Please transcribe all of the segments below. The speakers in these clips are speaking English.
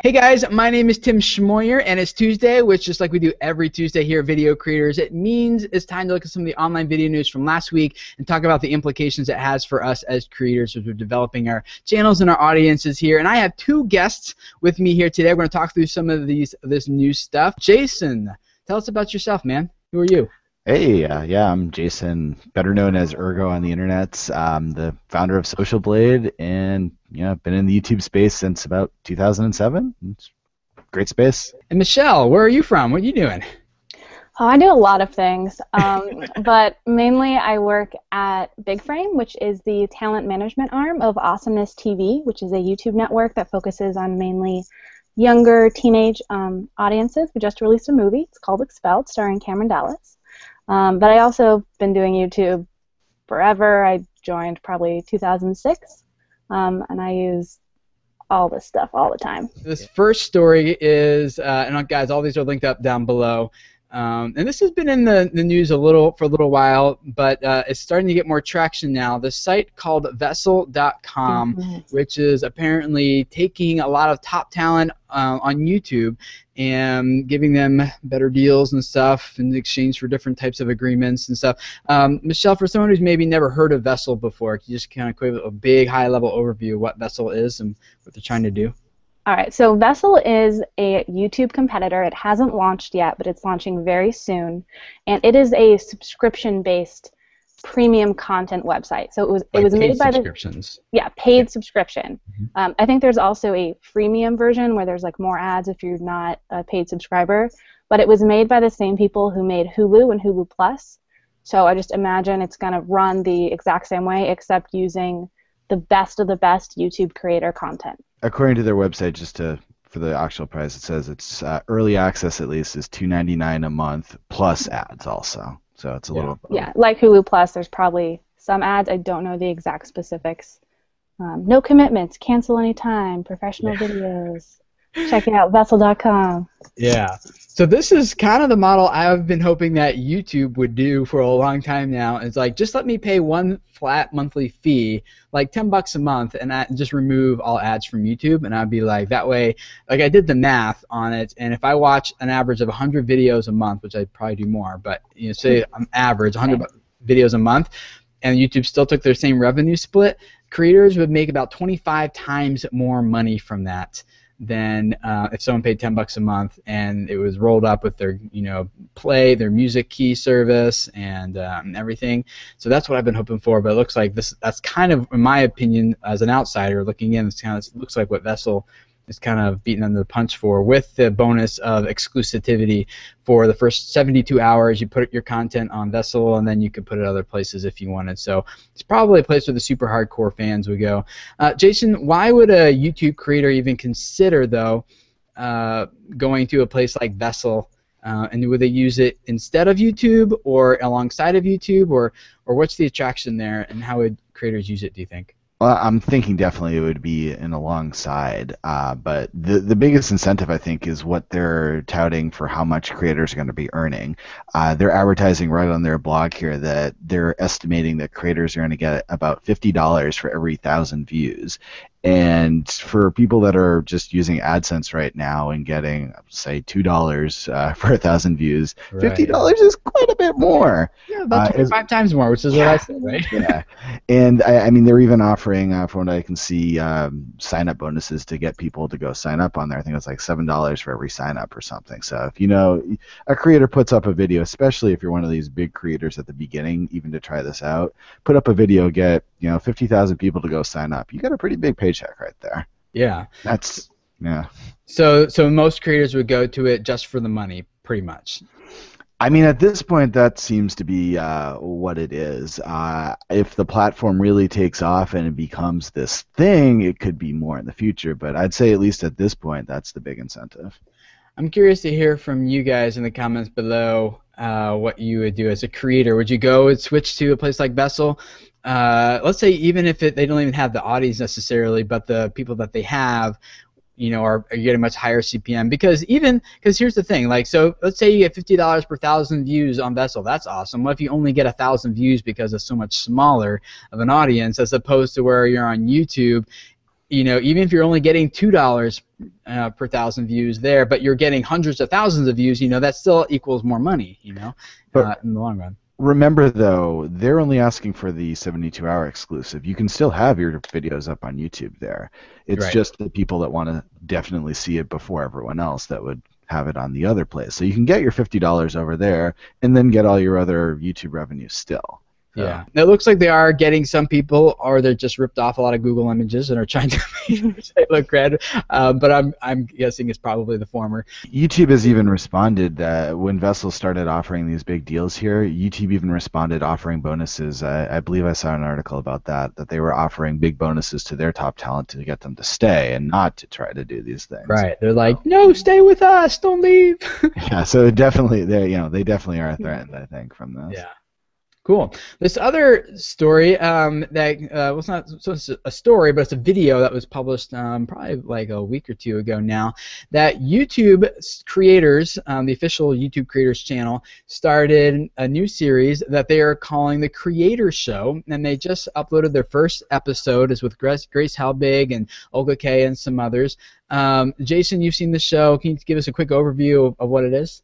Hey guys, my name is Tim Schmoyer, and it's Tuesday, which just like we do every Tuesday here at Video Creators, it means it's time to look at some of the online video news from last week and talk about the implications it has for us as creators as we're developing our channels and our audiences here. And I have two guests with me here today. We're going to talk through some of these this new stuff. Jason, tell us about yourself, man. Who are you? Hey, uh, yeah, I'm Jason, better known as Urgo on the internet. I'm the founder of Social Blade, and you know, been in the YouTube space since about 2007. It's great space. And Michelle, where are you from? What are you doing? Oh, I do a lot of things, um, but mainly I work at Big Frame, which is the talent management arm of Awesomeness TV, which is a YouTube network that focuses on mainly younger teenage um, audiences. We just released a movie. It's called Expelled, starring Cameron Dallas. Um, but I also been doing YouTube forever. I joined probably 2006, um, and I use all this stuff all the time. This first story is, uh, and guys, all these are linked up down below. Um, and this has been in the, the news a little for a little while, but uh, it's starting to get more traction now. The site called Vessel.com, mm-hmm. which is apparently taking a lot of top talent uh, on YouTube and giving them better deals and stuff in exchange for different types of agreements and stuff. Um, Michelle, for someone who's maybe never heard of Vessel before, can you just kind of give a big high-level overview of what Vessel is and what they're trying to do? All right, so Vessel is a YouTube competitor. It hasn't launched yet, but it's launching very soon, and it is a subscription-based premium content website. So it was like it was made by the yeah paid yeah. subscription. Mm-hmm. Um, I think there's also a freemium version where there's like more ads if you're not a paid subscriber. But it was made by the same people who made Hulu and Hulu Plus. So I just imagine it's going to run the exact same way, except using the best of the best YouTube creator content according to their website, just to for the actual price, it says it's uh, early access at least is two ninety nine a month plus ads also. So it's a yeah. little yeah, like Hulu Plus. There's probably some ads. I don't know the exact specifics. Um, no commitments. Cancel anytime. Professional yeah. videos. Check it out, Vessel.com. Yeah. So this is kind of the model I've been hoping that YouTube would do for a long time now. It's like just let me pay one flat monthly fee, like ten bucks a month, and I just remove all ads from YouTube, and I'd be like that way. Like I did the math on it, and if I watch an average of 100 videos a month, which I'd probably do more, but you know, say I'm average 100 videos a month, and YouTube still took their same revenue split, creators would make about 25 times more money from that than uh, if someone paid 10 bucks a month and it was rolled up with their you know play their music key service and um, everything. So that's what i've been hoping for but it looks like this that's kind of in my opinion as an outsider looking in it's kind of looks like what vessel is kind of beaten under the punch for with the bonus of exclusivity for the first 72 hours. You put your content on Vessel, and then you could put it other places if you wanted. So it's probably a place where the super hardcore fans would go. Uh, Jason, why would a YouTube creator even consider, though, uh, going to a place like Vessel? Uh, and would they use it instead of YouTube or alongside of YouTube, or, or what's the attraction there, and how would creators use it, do you think? Well, I'm thinking definitely it would be an alongside, uh, but the the biggest incentive I think is what they're touting for how much creators are going to be earning. Uh, they're advertising right on their blog here that they're estimating that creators are going to get about fifty dollars for every thousand views, and for people that are just using AdSense right now and getting, say, two dollars uh, for a thousand views, fifty dollars is quite a bit more. Yeah, about uh, twenty-five times more, which is yeah, what I said, right? yeah, and I, I, mean they're even offering, uh, from what I can see, um, sign-up bonuses to get people to go sign up on there. I think it's like seven dollars for every sign-up or something. So if you know a creator puts up a video, especially if you're one of these big creators at the beginning, even to try this out, put up a video, get you know fifty thousand people to go sign up. You got a pretty big paycheck right there. Yeah. That's yeah. So so most creators would go to it just for the money, pretty much. I mean, at this point, that seems to be uh, what it is. Uh, if the platform really takes off and it becomes this thing, it could be more in the future. But I'd say at least at this point, that's the big incentive. I'm curious to hear from you guys in the comments below uh, what you would do as a creator. Would you go and switch to a place like Vessel? Uh, let's say even if it, they don't even have the audience necessarily, but the people that they have, you know, are, are getting much higher CPM. Because even because here's the thing, like so, let's say you get fifty dollars per thousand views on Vessel. That's awesome. What if you only get a thousand views because it's so much smaller of an audience as opposed to where you're on YouTube you know, even if you're only getting two dollars uh, per thousand views there, but you're getting hundreds of thousands of views, you know, that still equals more money, you know, But- uh, in the long run. Remember though, they're only asking for the 72-hour exclusive. You can still have your videos up on YouTube there. It's Right. just the people that want to definitely see it before everyone else that would have it on the other place. So you can get your $50 over there and then get all your other YouTube revenue still. So- Yeah, it looks like they are getting some people, or they're just ripped off a lot of Google images and are trying to make their site look red. Uh, but I'm I'm guessing it's probably the former. YouTube has even responded that when Vessel started offering these big deals here, YouTube even responded offering bonuses. I, I believe I saw an article about that, that they were offering big bonuses to their top talent to get them to stay and not to try to do these things. Right? They're like, no, stay with us, don't leave. Yeah, so definitely they you know, they definitely are threatened, I think, from this. Yeah. Cool. This other story um, that uh, was not so it's a story, but it's a video that was published um, probably like a week or two ago now. That YouTube creators, um, the official YouTube creators channel, started a new series that they are calling the Creator Show, and they just uploaded their first episode. is with Grace, Grace Helbig and Olga Kay and some others. Um, Jason, you've seen the show. Can you give us a quick overview of, of what it is?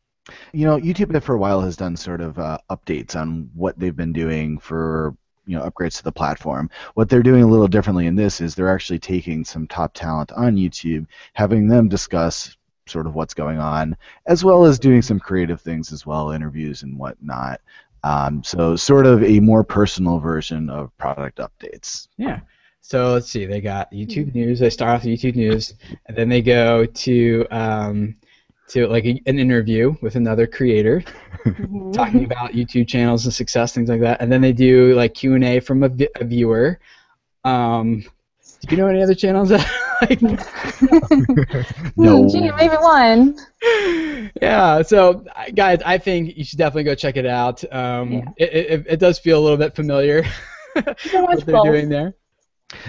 You know, YouTube for a while has done sort of uh, updates on what they've been doing for you know upgrades to the platform. What they're doing a little differently in this is they're actually taking some top talent on YouTube, having them discuss sort of what's going on, as well as doing some creative things as well, interviews and whatnot. Um, so sort of a more personal version of product updates. Yeah. So let's see. They got YouTube News. They start off with YouTube News, and then they go to um, to like a, an interview with another creator Mhm. talking about YouTube channels and success, things like that. And then they do like Q and A from a, vi- a viewer. Um, do you know any other channels that like? No. Hmm, Gee, maybe one. yeah. So guys, I think you should definitely go check it out. Um, Yeah. it, it, it does feel a little bit familiar. You can watch what they're both. doing there.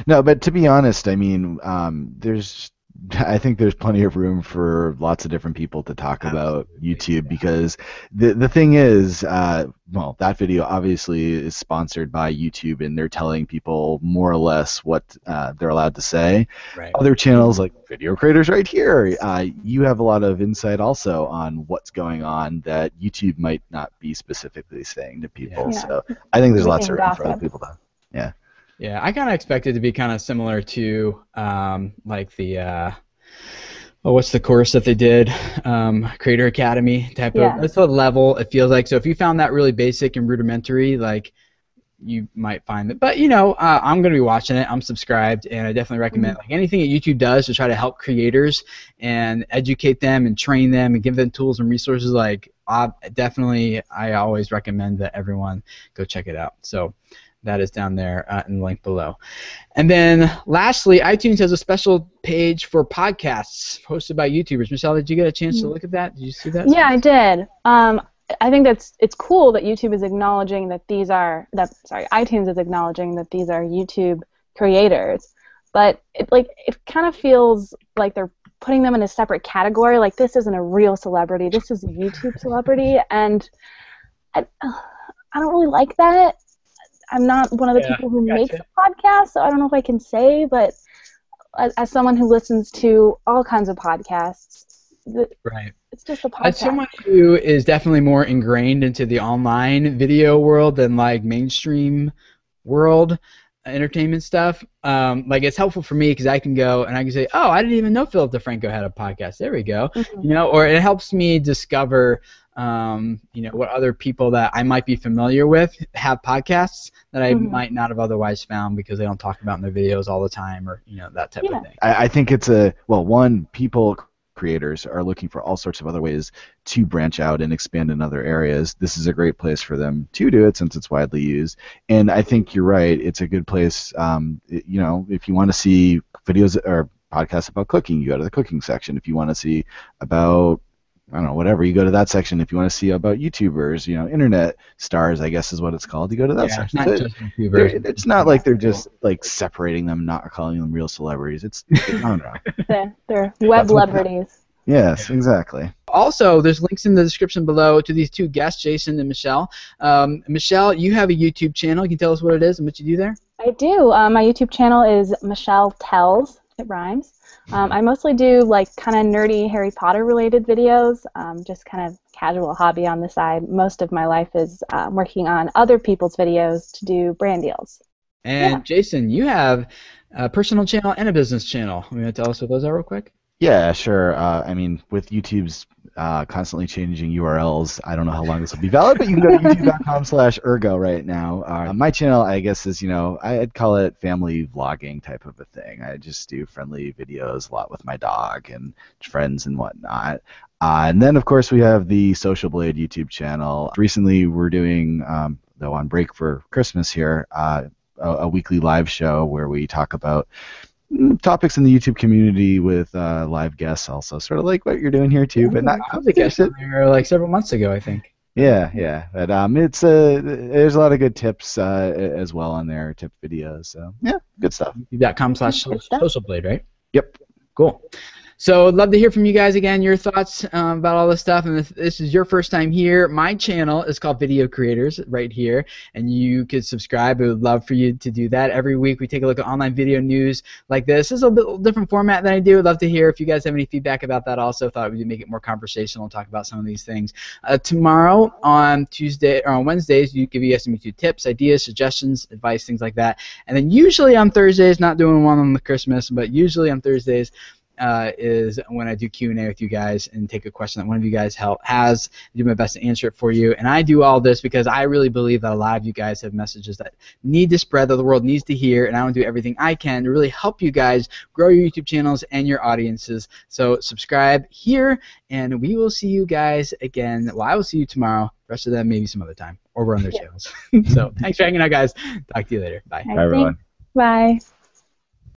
No, but to be honest, I mean, um, there's, I think there's plenty of room for lots of different people to talk about YouTube because the the thing is, uh, well, that video obviously is sponsored by YouTube and they're telling people more or less what uh, they're allowed to say. Right. Other channels like Video Creators right here, uh, you have a lot of insight also on what's going on that YouTube might not be specifically saying to people. Yeah. So I think there's lots of Making room for other people to. Yeah, I kind of expect it to be kind of similar to um, like the uh, oh, what's the course that they did, um, Creator Academy type Yeah. of. That's the level it feels like. So if you found that really basic and rudimentary, like you might find it. But you know, uh, I'm gonna be watching it. I'm subscribed, and I definitely recommend like anything that YouTube does to try to help creators and educate them and train them and give them tools and resources. Like uh, definitely, I always recommend that everyone go check it out. So that is down there uh, in the link below. And then lastly, iTunes has a special page for podcasts hosted by YouTubers. Michelle, did you get a chance to look at that? Did you see that? Yeah, I did. Um, I think that's it's cool that YouTube is acknowledging that these are that sorry iTunes is acknowledging that these are YouTube creators, but it like it kind of feels like they're putting them in a separate category. Like this isn't a real celebrity. This is a YouTube celebrity, and I, I don't really like that. I'm not one of the Yeah, people who gotcha. makes a podcast, so I don't know if I can say, but as, as someone who listens to all kinds of podcasts, th- Right. it's just a podcast. As someone who is definitely more ingrained into the online video world than like mainstream world entertainment stuff, um, like it's helpful for me because I can go and I can say, oh, I didn't even know Philip DeFranco had a podcast. There we go. Mhm. You know, or it helps me discover, um, you know, what other people that I might be familiar with have podcasts that I Mhm. might not have otherwise found because they don't talk about in their videos all the time or you know that type Yeah. of thing. I, I think it's a well, one people creators are looking for all sorts of other ways to branch out and expand in other areas. This is a great place for them to do it since it's widely used. And I think you're right. It's a good place. Um, you know, if you want to see videos or podcasts about cooking, you go to the cooking section. If you want to see about I don't know, whatever. You go to that section. If you want to see about YouTubers, you know, internet stars, I guess is what it's called. You go to that yeah, section. not So just it's not like they're just like separating them, not calling them real celebrities. It's I don't know. They're, they're web celebrities. Yes, exactly. Also, there's links in the description below to these two guests, Jason and Michelle. Um, Michelle, you have a YouTube channel. Can you tell us what it is and what you do there? I do. Uh, my YouTube channel is Michelle Tells, It rhymes. Um, I mostly do like kind of nerdy Harry Potter related videos, um, just kind of casual hobby on the side. Most of my life is uh, working on other people's videos to do brand deals. And Yeah. Jason, you have a personal channel and a business channel. You want to tell us what those are real quick? Yeah, sure. Uh, I mean, with YouTube's uh, constantly changing URLs, I don't know how long this will be valid, but you can go to youtube.com slash urgo right now. Uh, my channel, I guess, is, you know, I'd call it family vlogging type of a thing. I just do friendly videos a lot with my dog and friends and whatnot. Uh, and then, of course, we have the Social Blade YouTube channel. Recently, we're doing, um, though on break for Christmas here, uh, a, a weekly live show where we talk about topics in the YouTube community with uh, live guests also, sort of like what you're doing here too, but not I was a guest there like several months ago, I think. Yeah, yeah, but um, it's uh, there's a lot of good tips uh, as well on there, tip videos. So yeah, good stuff. YouTube.com slash Good stuff. social blade, right? Yep. Cool. So love to hear from you guys again, your thoughts um, about all this stuff. And if this is your first time here, my channel is called Video Creators right here, and you could subscribe. I would love for you to do that. Every week we take a look at online video news like this. This is a bit different format than I do. I'd love to hear if you guys have any feedback about that. Also, thought we'd make it more conversational and talk about some of these things. Uh, tomorrow on Tuesday or on Wednesdays, you give ESME2 tips, ideas, suggestions, advice, things like that. And then usually on Thursdays, not doing one on the Christmas, but usually on Thursdays uh, is when I do Q and A with you guys and take a question that one of you guys help has. I do my best to answer it for you, and I do all this because I really believe that a lot of you guys have messages that need to spread that the world needs to hear, and I want to do everything I can to really help you guys grow your YouTube channels and your audiences. So subscribe here, and we will see you guys again. Well, I will see you tomorrow. Rest of them maybe some other time, or we're on their channels. so thanks for hanging out, guys. Talk to you later. Bye. Bye, everyone. Bye.